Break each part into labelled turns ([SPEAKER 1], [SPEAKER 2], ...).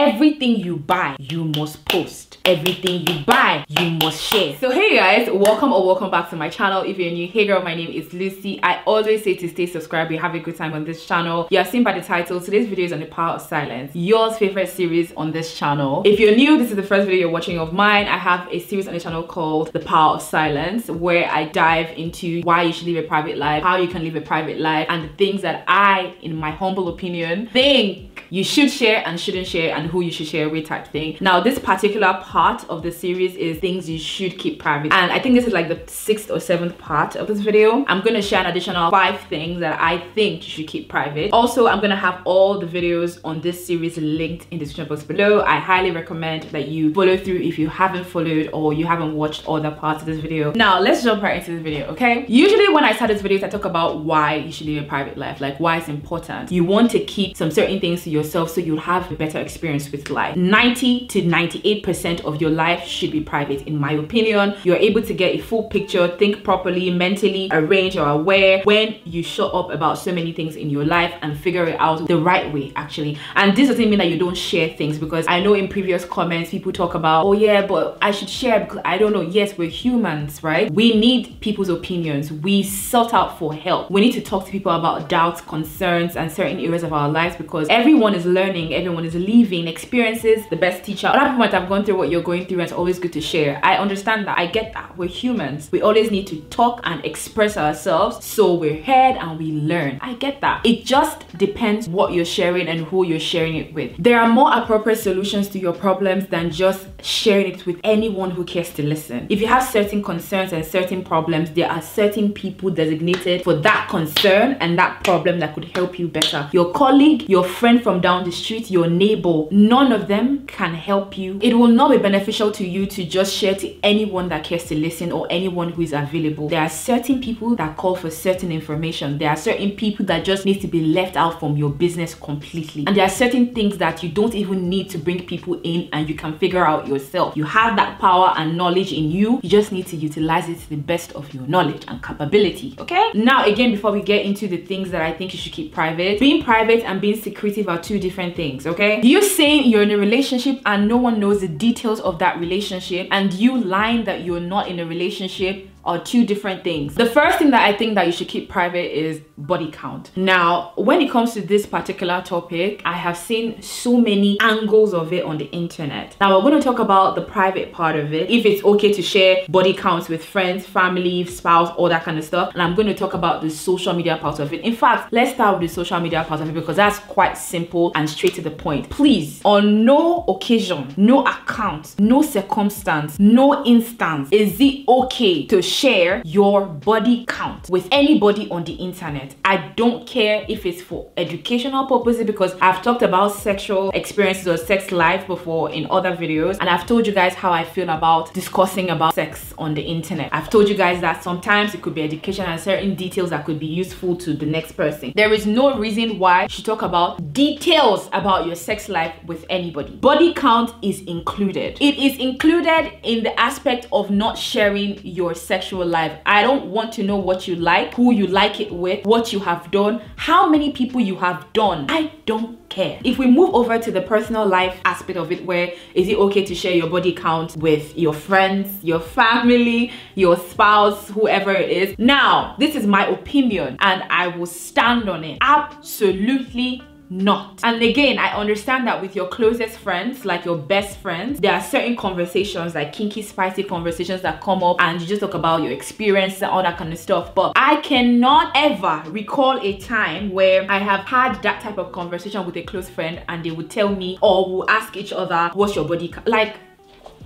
[SPEAKER 1] everything you buy, you must post. Everything you buy, you must share. So hey guys, welcome or welcome back to my channel. If you're new, hey girl, my name is Lucy. I always say to stay subscribed, you have a good time on this channel. You are seen by the title, today's video is on the power of silence, yours favorite series on this channel. If you're new, this is the first video you're watching of mine. I have a series on the channel called The Power of Silence, where I dive into why you should live a private life, how you can live a private life, and the things that I, in my humble opinion, think you should share and shouldn't share and who you should share with type thing. Now, this particular part of the series is things you should keep private. And I think this is like the sixth or seventh part of this video. I'm gonna share an additional five things that I think you should keep private. Also, I'm gonna have all the videos on this series linked in the description box below. I highly recommend that you follow through if you haven't followed or you haven't watched the parts of this video. Now, let's jump right into the video, okay? Usually when I start these videos, I talk about why you should live a private life, like why it's important. You want to keep some certain things to yourself so you'll have a better experience with life. 90 to 98% of your life should be private, in my opinion. You're able to get a full picture, think properly, mentally arrange or aware when you shut up about so many things in your life and figure it out the right way, actually. And this doesn't mean that you don't share things because I know in previous comments people talk about, oh yeah, but I should share because I don't know. Yes, we're humans, right? We need people's opinions. We sought out for help. We need to talk to people about doubts, concerns, and certain areas of our lives because everyone is learning, everyone is leaving, experiences, the best teacher. Other people might have gone through what you're going through and it's always good to share. I understand that, I get that. We're humans. We always need to talk and express ourselves so we're heard and we learn. I get that. It just depends what you're sharing and who you're sharing it with. There are more appropriate solutions to your problems than just sharing it with anyone who cares to listen. If you have certain concerns and certain problems, there are certain people designated for that concern and that problem that could help you better. Your colleague, your friend from down the street, your neighbor, none of them can help you. It will not be beneficial to you to just share to anyone that cares to listen or anyone who is available. There are certain people that call for certain information. There are certain people that just need to be left out from your business completely. And there are certain things that you don't even need to bring people in and you can figure out yourself. You have that power and knowledge in you. You just need to utilize it to the best of your knowledge and capability. Okay? Now, again, before we get into the things that I think you should keep private, being private and being secretive are two different things, okay? You saying you're in a relationship and no one knows the details of that relationship and you lying that you're not in a relationship are two different things. The first thing that I think that you should keep private is body count. Now, when it comes to this particular topic, I have seen so many angles of it on the internet. Now, we're going to talk about the private part of it, if it's okay to share body counts with friends, family, spouse, all that kind of stuff. And I'm going to talk about the social media part of it. In fact, let's start with the social media part of it because that's quite simple and straight to the point. Please, on no occasion, no account, no circumstance, no instance is it okay to share your body count with anybody on the internet. I don't care if it's for educational purposes because I've talked about sexual experiences or sex life before in other videos and I've told you guys how I feel about discussing about sex on the internet. I've told you guys that sometimes it could be education and certain details that could be useful to the next person. There is no reason why you talk about details about your sex life with anybody. Body count is included. It is included in the aspect of not sharing your sex sexual life. I don't want to know what you like, who you like it with, what you have done, how many people you have done. I don't care. If we move over to the personal life aspect of it, where is it okay to share your body count with your friends, your family, your spouse, whoever it is? Now, this is my opinion and I will stand on it. Absolutely not. And again, I understand that with your closest friends, like your best friends, there are certain conversations, like kinky, spicy conversations that come up and you just talk about your experience and all that kind of stuff. But I cannot ever recall a time where I have had that type of conversation with a close friend and they would tell me or will ask each other, what's your body like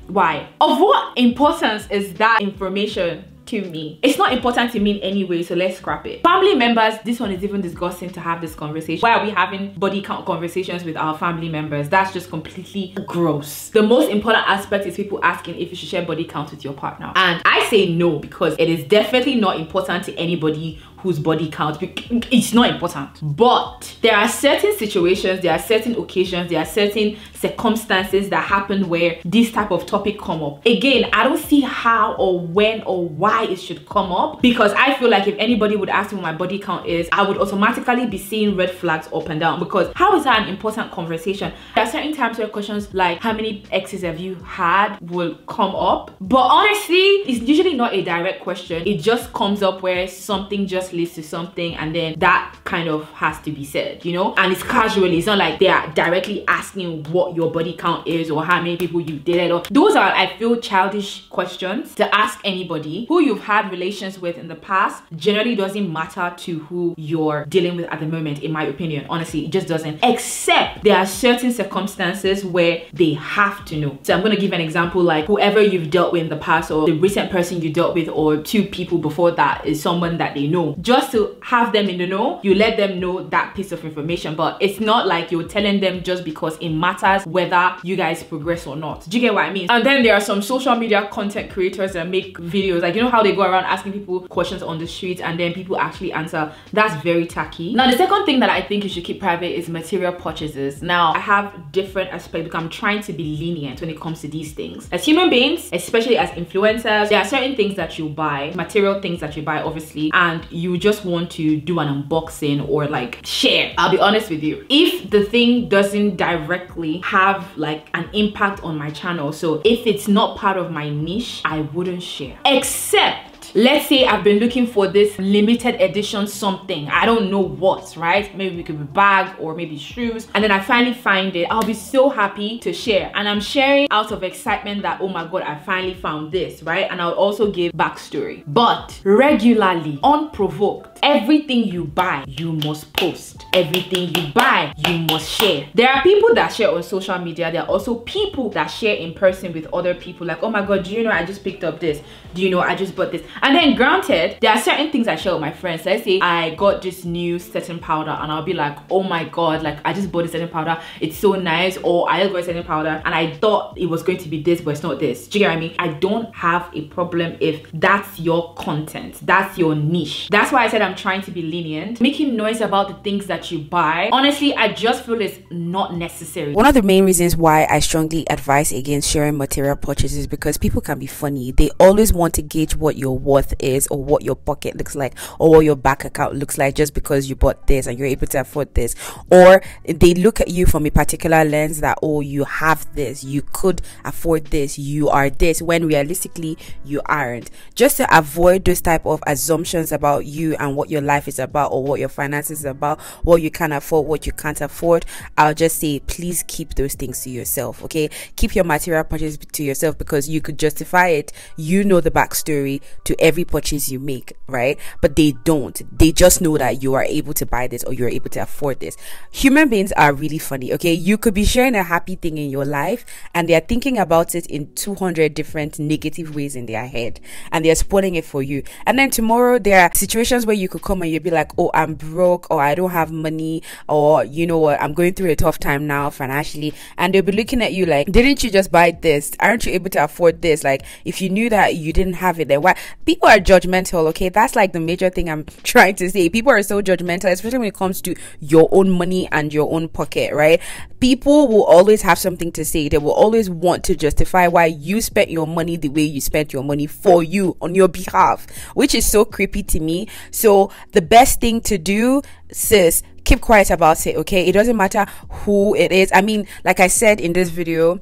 [SPEAKER 1] why of what importance is that information to me. It's not important to me anyway, so let's scrap it. Family members, this one is even disgusting to have this conversation. Why are we having body count conversations with our family members? That's just completely gross. The most important aspect is people asking if you should share body count with your partner. And I say no because it is definitely not important to anybody whose body count. It's not important. But there are certain situations there are certain occasions there are certain circumstances that happen where this type of topic come up. Again i don't see how or when or why it should come up because i feel like if anybody would ask me what my body count is i would automatically be seeing red flags up and down because how is that an important conversation? There are certain times where questions like how many exes have you had? will come up. But honestly it's usually not a direct question. It just comes up where something just leads to something and then that kind of has to be said you know? And it's casually it's not like they are directly asking what your body count is or how many people you dated or those are i feel childish questions to ask anybody who you've had relations with in the past. Generally doesn't matter to who you're dealing with at the moment in my opinion. Honestly it just doesn't. Except there are certain circumstances where they have to know. So i'm going to give an example like whoever you've dealt with in the past or the recent person you dealt with or two people before that is someone that they know just to have them in the know you let them know that piece of information. But it's not like you're telling them just because it matters whether you guys progress or not. Do you get what i mean? And then there are some social media content creators that make videos. Like you know how they go around asking people questions on the street and then people actually answer? That's very tacky. Now the second thing that i think you should keep private is material purchases. Now i have different aspects because i'm trying to be lenient when it comes to these things. As human beings especially as influencers there are certain things that you buy material things that you buy obviously and you just want to do an unboxing or like share i'll be honest with you. If the thing doesn't directly have like an impact on my channel so if it's not part of my niche i wouldn't share. Except let's say I've been looking for this limited edition something. I don't know what, right? Maybe it could be bag or maybe shoes. And then I finally find it. I'll be so happy to share. And I'm sharing out of excitement that, oh my God, I finally found this, right? And I'll also give backstory. But regularly, unprovoked, everything you buy, you must post. Everything you buy, you must share. There are people that share on social media. There are also people that share in person with other people. Like, oh my God, do you know I just picked up this? Do you know I just bought this? And then granted, there are certain things I share with my friends. Let's say I got this new setting powder and I'll be like, oh my God, like I just bought this setting powder. It's so nice. Or I got a setting powder and I thought it was going to be this, but it's not this. Do you get what I mean? I don't have a problem if that's your content. That's your niche. That's why I said I'm trying to be lenient. Making noise about the things that you buy. Honestly, I just feel it's not necessary.
[SPEAKER 2] One of the main reasons why I strongly advise against sharing material purchases because people can be funny. They always want to gauge what you're worth is or what your pocket looks like or what your bank account looks like just because you bought this and you're able to afford this or they look at you from a particular lens that oh you have this you could afford this you are this when realistically you aren't just to avoid those type of assumptions about you and what your life is about or what your finances is about what you can afford what you can't afford i'll just say please keep those things to yourself okay keep your material purchase to yourself because you could justify it you know the backstory to every purchase you make, right? But they don't. They just know that you are able to buy this or you're able to afford this. Human beings are really funny, okay? You could be sharing a happy thing in your life and they're thinking about it in 200 different negative ways in their head and they're spoiling it for you. And then tomorrow there are situations where you could come and you'd be like, oh, I'm broke or I don't have money or you know what, I'm going through a tough time now financially. And they'll be looking at you like, didn't you just buy this? Aren't you able to afford this? Like, if you knew that you didn't have it, then why? people are judgmental, okay? That's like the major thing I'm trying to say. People are so judgmental, especially when it comes to your own money and your own pocket, right? People will always have something to say. They will always want to justify why you spent your money the way you spent your money for you on your behalf, which is so creepy to me. So the best thing to do, sis, keep quiet about it, okay? It doesn't matter who it is. I mean, like I said in this video,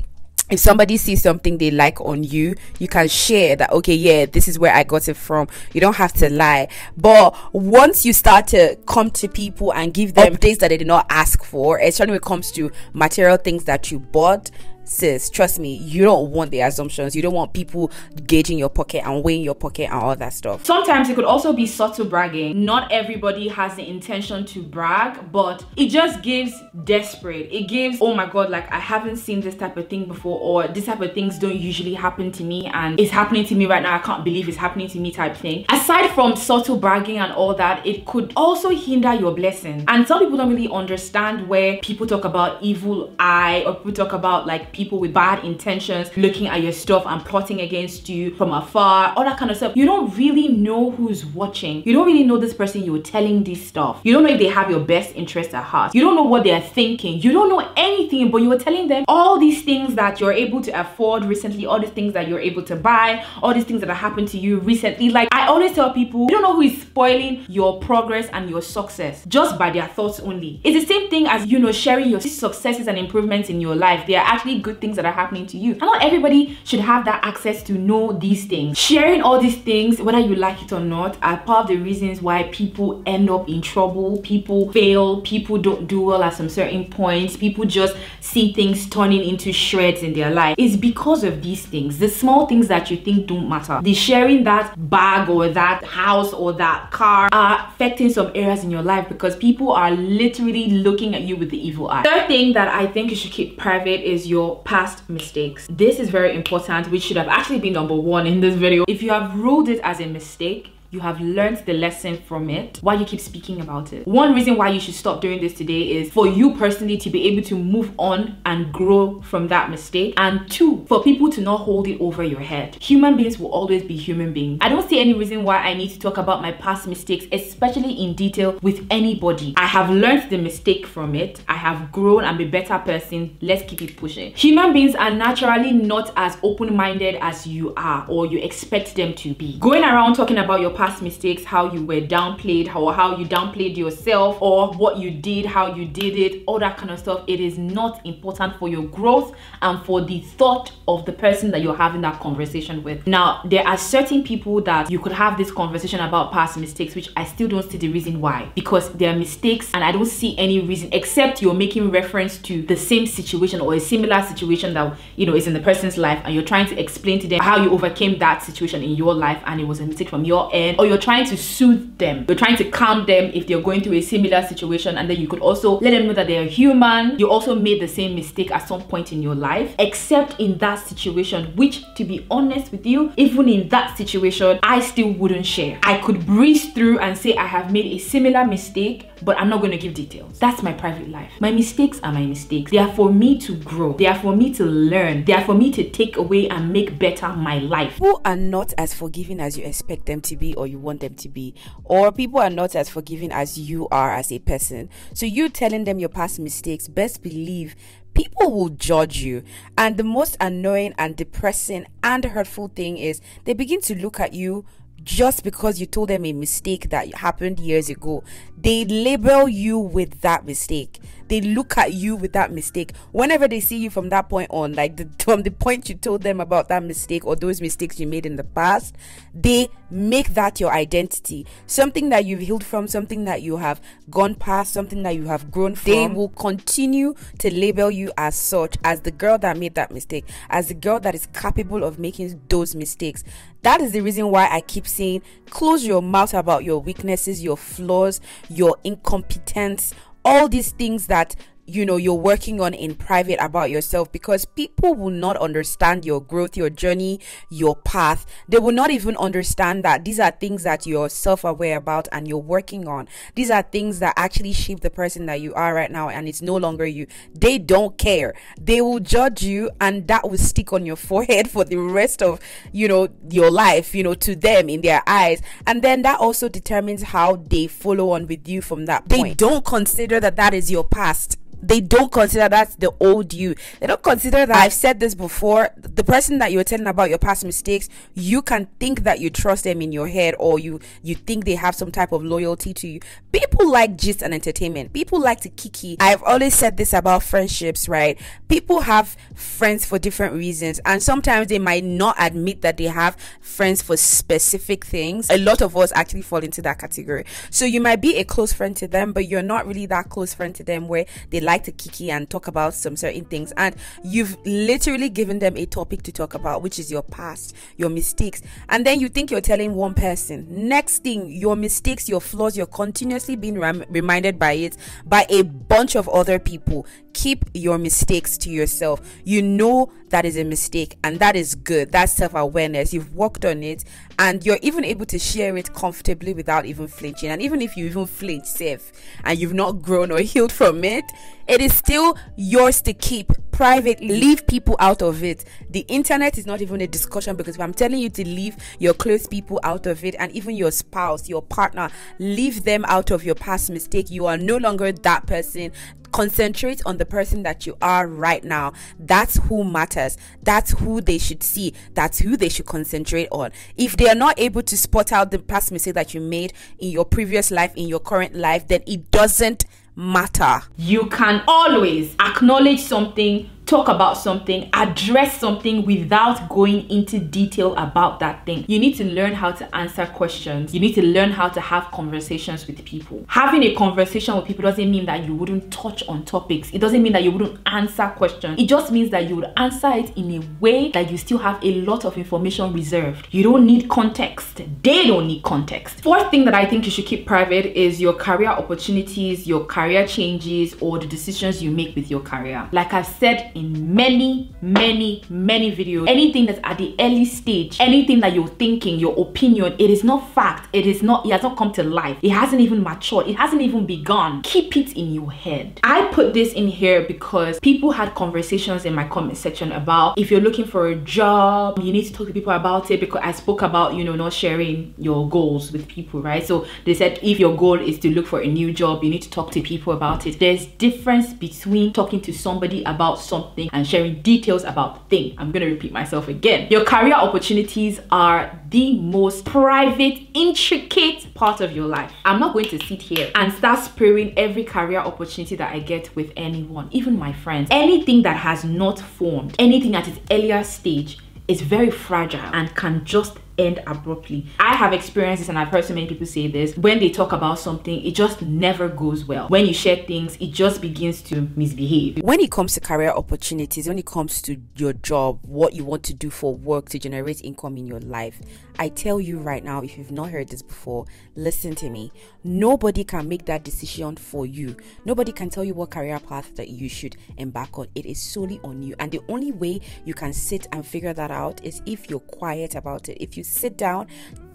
[SPEAKER 2] if somebody sees something they like on you, you can share that, okay, yeah, this is where I got it from. You don't have to lie. But once you start to come to people and give them updates that they did not ask for, especially when it comes to material things that you bought, sis trust me you don't want the assumptions. You don't want people gauging your pocket and weighing your pocket and all that stuff.
[SPEAKER 1] Sometimes it could also be subtle bragging. Not everybody has the intention to brag but it just gives desperate. It gives oh my god like i haven't seen this type of thing before or this type of things don't usually happen to me and it's happening to me right now. I can't believe it's happening to me type thing. Aside from subtle bragging and all that it could also hinder your blessing. And some people don't really understand where people talk about evil eye or people talk about like people with bad intentions looking at your stuff and plotting against you from afar, all that kind of stuff. You don't really know who's watching. You don't really know this person you're telling this stuff. You don't know if they have your best interest at heart. You don't know what they're thinking. You don't know anything, but you were telling them all these things that you're able to afford recently, all these things that you're able to buy, all these things that have happened to you recently. Like I always tell people, you don't know who is spoiling your progress and your success just by their thoughts only. It's the same thing as, you know, sharing your successes and improvements in your life. They are actually good things that are happening to you. And not everybody should have that access to know these things. Sharing all these things, whether you like it or not, are part of the reasons why people end up in trouble, people fail, people don't do well at some certain points, people just see things turning into shreds in their life. It's because of these things, the small things that you think don't matter. The sharing that bag or that house or that car are affecting some areas in your life because people are literally looking at you with the evil eye. Third thing that I think you should keep private is your past mistakes. This is very important, which should have actually been number one in this video. If you have ruled it as a mistake, you have learned the lesson from it why you keep speaking about it. One reason why you should stop doing this today is for you personally to be able to move on and grow from that mistake. And two for people to not hold it over your head. Human beings will always be human beings. I don't see any reason why i need to talk about my past mistakes especially in detail with anybody. I have learned the mistake from it. I have grown i'm a better person. Let's keep it pushing. Human beings are naturally not as open-minded as you are or you expect them to be. Going around talking about your past mistakes, how you were downplayed, how, how you downplayed yourself, or what you did, how you did it, all that kind of stuff. It is not important for your growth and for the thought of the person that you're having that conversation with. Now, there are certain people that you could have this conversation about past mistakes, which I still don't see the reason why. Because they are mistakes and I don't see any reason except you're making reference to the same situation or a similar situation that, you know, is in the person's life and you're trying to explain to them how you overcame that situation in your life and it was a mistake from your end or you're trying to soothe them you're trying to calm them if they're going through a similar situation and then you could also let them know that they're human you also made the same mistake at some point in your life except in that situation which to be honest with you even in that situation i still wouldn't share i could breeze through and say i have made a similar mistake but I'm not going to give details. That's my private life. My mistakes are my mistakes. They are for me to grow. They are for me to learn. They are for me to take away and make better my life.
[SPEAKER 2] People are not as forgiving as you expect them to be or you want them to be. Or people are not as forgiving as you are as a person. So you telling them your past mistakes, best believe people will judge you. And the most annoying and depressing and hurtful thing is they begin to look at you just because you told them a mistake that happened years ago. They label you with that mistake. They look at you with that mistake. Whenever they see you from that point on, like the, from the point you told them about that mistake or those mistakes you made in the past, they make that your identity. Something that you've healed from, something that you have gone past, something that you have grown from. They will continue to label you as such, as the girl that made that mistake, as the girl that is capable of making those mistakes. That is the reason why I keep saying close your mouth about your weaknesses, your flaws, your incompetence, all these things that you know you're working on in private about yourself because people will not understand your growth your journey your path. They will not even understand that these are things that you're self-aware about and you're working on. These are things that actually shape the person that you are right now and it's no longer you. They don't care. They will judge you and that will stick on your forehead for the rest of you know your life you know to them in their eyes. And then that also determines how they follow on with you from that point. they don't consider that that is your past they don't consider that's the old you. They don't consider that. I've said this before. The person that you're telling about your past mistakes, you can think that you trust them in your head, or you you think they have some type of loyalty to you. People like gist and entertainment. People like to kiki. I've always said this about friendships, right? People have friends for different reasons, and sometimes they might not admit that they have friends for specific things. A lot of us actually fall into that category. So you might be a close friend to them, but you're not really that close friend to them where they like like to kiki and talk about some certain things. And you've literally given them a topic to talk about which is your past your mistakes. And then you think you're telling one person. Next thing your mistakes your flaws you're continuously being rem- reminded by it by a bunch of other people. Keep your mistakes to yourself. You know that is a mistake, and that is good. That's self awareness. You've worked on it, and you're even able to share it comfortably without even flinching. And even if you even flinch, safe, and you've not grown or healed from it, it is still yours to keep privately. Leave people out of it. The internet is not even a discussion because if I'm telling you to leave your close people out of it, and even your spouse, your partner, leave them out of your past mistake, you are no longer that person concentrate on the person that you are right now. That's who matters. That's who they should see. That's who they should concentrate on. If they are not able to spot out the past mistake that you made in your previous life, in your current life, then it doesn't matter.
[SPEAKER 1] You can always acknowledge something talk about something, address something without going into detail about that thing. You need to learn how to answer questions. You need to learn how to have conversations with people. Having a conversation with people doesn't mean that you wouldn't touch on topics. It doesn't mean that you wouldn't answer questions. It just means that you would answer it in a way that you still have a lot of information reserved. You don't need context. They don't need context. Fourth thing that I think you should keep private is your career opportunities, your career changes, or the decisions you make with your career. Like I've said in in many, many, many videos. Anything that's at the early stage, anything that you're thinking, your opinion, it is not fact. It is not, it has not come to life. It hasn't even matured. It hasn't even begun. Keep it in your head. I put this in here because people had conversations in my comment section about if you're looking for a job, you need to talk to people about it because I spoke about, you know, not sharing your goals with people, right? So they said if your goal is to look for a new job, you need to talk to people about it. There's difference between talking to somebody about something something and sharing details about the thing. I'm going to repeat myself again. Your career opportunities are the most private, intricate part of your life. I'm not going to sit here and start spraying every career opportunity that I get with anyone, even my friends. Anything that has not formed, anything at its earlier stage is very fragile and can just end abruptly. I have experiences and I've heard so many people say this. When they talk about something, it just never goes well. When you share things, it just begins to misbehave.
[SPEAKER 2] When it comes to career opportunities, when it comes to your job, what you want to do for work to generate income in your life, I tell you right now, if you've not heard this before, listen to me. Nobody can make that decision for you. Nobody can tell you what career path that you should embark on. It is solely on you. And the only way you can sit and figure that out is if you're quiet about it. If you sit down,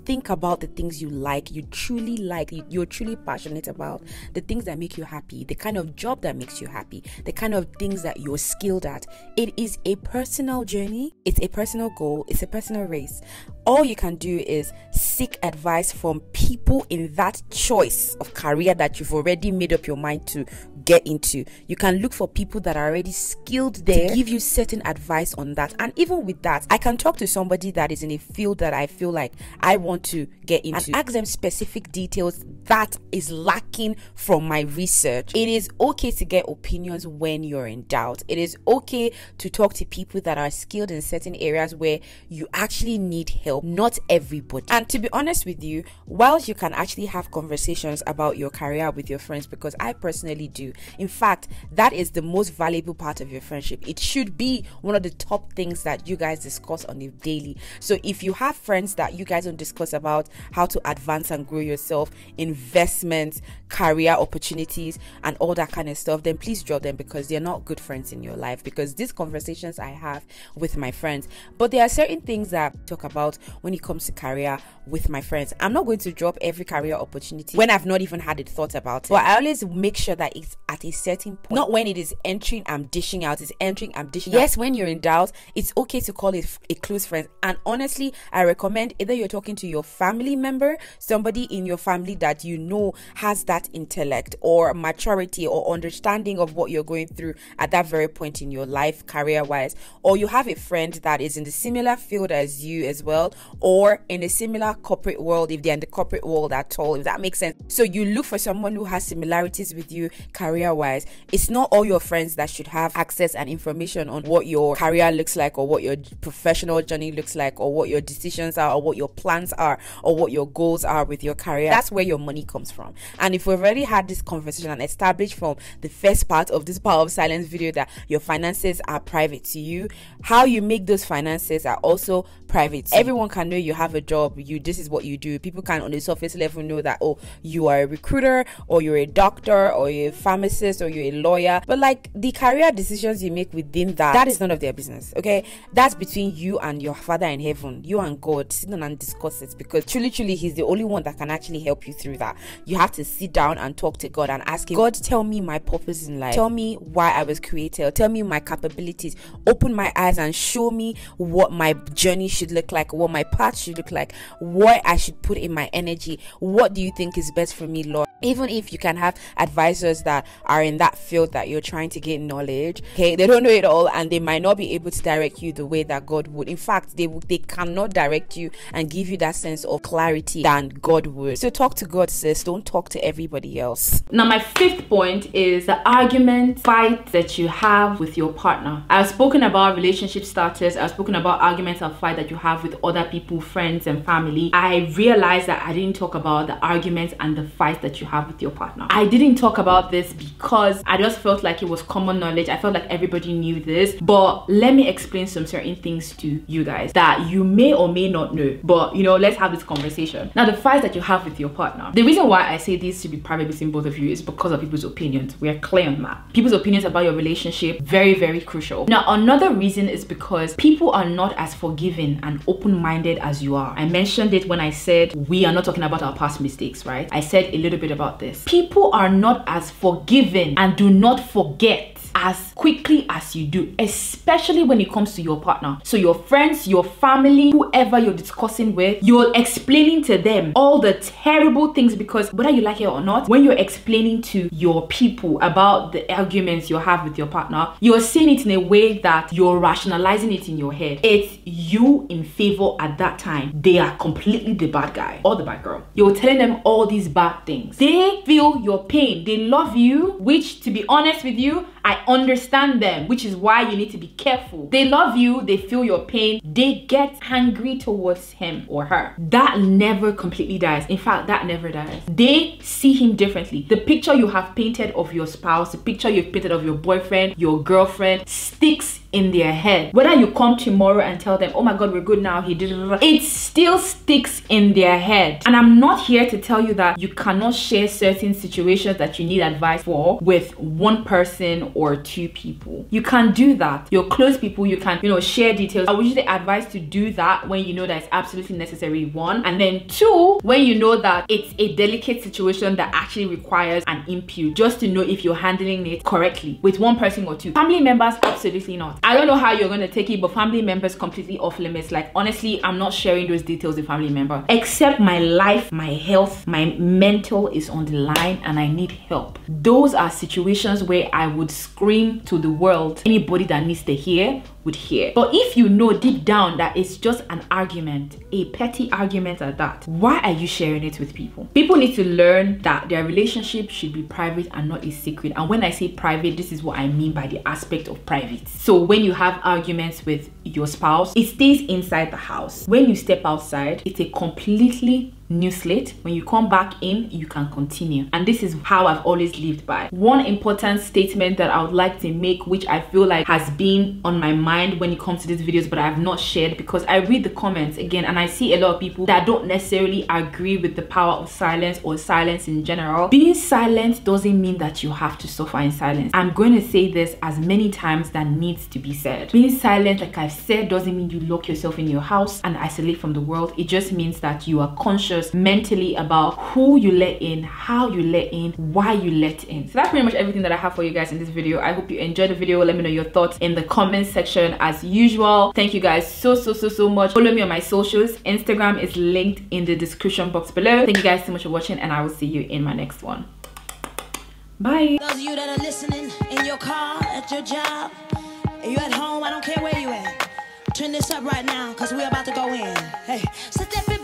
[SPEAKER 2] think about the things you like, you truly like, you're truly passionate about, the things that make you happy, the kind of job that makes you happy, the kind of things that you're skilled at. It is a personal journey, it's a personal goal, it's a personal race. All you can do is seek advice from people in that choice of career that you've already made up your mind to get into. You can look for people that are already skilled there to give you certain advice on that. And even with that, I can talk to somebody that is in a field that I feel like I want to get into and ask them specific details that is lacking from my research. It is okay to get opinions when you're in doubt. It is okay to talk to people that are skilled in certain areas where you actually need help, not everybody. And to be honest with you, whilst you can actually have conversations about your career with your friends, because I personally do, in fact, that is the most valuable part of your friendship. It should be one of the top things that you guys discuss on a daily. So if you have friends that you guys don't discuss about how to advance and grow yourself, investments, career opportunities, and all that kind of stuff, then please drop them because they're not good friends in your life. Because these conversations I have with my friends, but there are certain things that talk about when it comes to career with my friends. I'm not going to drop every career opportunity when I've not even had it thought about it. But I always make sure that it's at a certain point. Not when it is entering, I'm dishing out. It's entering, I'm dishing yes, out. Yes, when you're in doubt, it's okay to call it a close friend. And honestly, I recommend either you're talking to your family member, somebody in your family that you know has that intellect or maturity or understanding of what you're going through at that very point in your life, career wise, or you have a friend that is in the similar field as you as well, or in a similar corporate world if they're in the corporate world at all, if that makes sense. So you look for someone who has similarities with you career wise. It's not all your friends that should have access and information on what your career looks like or what your professional journey looks like or what your decisions are or what your plans are or what your goals are with your career. That's where your money comes from. And if we've already had this conversation and established from the first part of this power of silence video that your finances are private to you, how you make those finances are also private. Everyone can know you have a job, you this is what you do. People can on the surface level know that oh you are a recruiter or you're a doctor or you're a pharmacist or you're a lawyer, but like the career decisions you make within that, that is none of their business. Okay, that's between you and your Father in heaven, you and God. Sit down and discuss it because truly, truly, He's the only one that can actually help you through that. You have to sit down and talk to God and ask Him, God, tell me my purpose in life. Tell me why I was created. Tell me my capabilities. Open my eyes and show me what my journey should look like, what my path should look like, what I should put in my energy. What do you think is best for me, Lord? Even if you can have advisors that are in that field that you're trying to gain knowledge okay they don't know it all and they might not be able to direct you the way that god would. In fact they they cannot direct you and give you that sense of clarity than god would. So talk to god sis. Don't talk to everybody else.
[SPEAKER 1] Now my fifth point is the argument fight that you have with your partner. I've spoken about relationship starters i've spoken about arguments and fight that you have with other people friends and family. I realized that i didn't talk about the arguments and the fights that you have with your partner. I didn't talk about this because I just felt like it was common knowledge. I felt like everybody knew this. But let me explain some certain things to you guys that you may or may not know. But you know, let's have this conversation. Now, the fights that you have with your partner. The reason why I say this to be private between both of you is because of people's opinions. We are clear on that. People's opinions about your relationship, very, very crucial. Now, another reason is because people are not as forgiving and open-minded as you are. I mentioned it when I said we are not talking about our past mistakes, right? I said a little bit about this. People are not as forgiving and do not forget as quickly as you do, especially when it comes to your partner. So your friends, your family, whoever you're discussing with, you're explaining to them all the terrible things because whether you like it or not, when you're explaining to your people about the arguments you have with your partner, you're saying it in a way that you're rationalizing it in your head. It's you in favor at that time. They are completely the bad guy or the bad girl. You're telling them all these bad things. They feel your pain. They love you, which to be honest with you, I understand them, which is why you need to be careful. They love you, they feel your pain, they get angry towards him or her. That never completely dies. In fact, that never dies. They see him differently. The picture you have painted of your spouse, the picture you've painted of your boyfriend, your girlfriend, sticks in their head. Whether you come tomorrow and tell them, oh my God, we're good now, he did it, still sticks in their head. And I'm not here to tell you that you cannot share certain situations that you need advice for with one person or two people. You can do that. Your close people, you can, you know, share details. I would usually advise to do that when you know that it's absolutely necessary, one. And then two, when you know that it's a delicate situation that actually requires an input, just to know if you're handling it correctly with one person or two. Family members, absolutely not. I don't know how you're going to take it, but family members completely off limits. Like, honestly, I'm not sharing those details with family member. Except my life, my health, my mental is on the line and I need help. Those are situations where I would scream to the world, anybody that needs to hear would hear. But if you know deep down that it's just an argument, a petty argument at that, why are you sharing it with people? People need to learn that their relationship should be private and not a secret. And when I say private, this is what I mean by the aspect of private. So when you have arguments with your spouse, it stays inside the house. When you step outside, it's a completely new slate when you come back in you can continue. And this is how i've always lived by. One important statement that i would like to make which i feel like has been on my mind when it comes to these videos but i have not shared because i read the comments again and i see a lot of people that don't necessarily agree with the power of silence or silence in general. Being silent doesn't mean that you have to suffer in silence. I'm going to say this as many times that needs to be said. Being silent like i've said doesn't mean you lock yourself in your house and isolate from the world. It just means that you are conscious conscious mentally about who you let in, how you let in, why you let in. So that's pretty much everything that I have for you guys in this video. I hope you enjoyed the video. Let me know your thoughts in the comment section as usual. Thank you guys so, so, so, so much. Follow me on my socials. Instagram is linked in the description box below. Thank you guys so much for watching and I will see you in my next one. Bye. Those of you that are listening in your car, at your job, you at home, I don't care where you at. Turn this up right now, cause we're about to go in. Hey, everybody say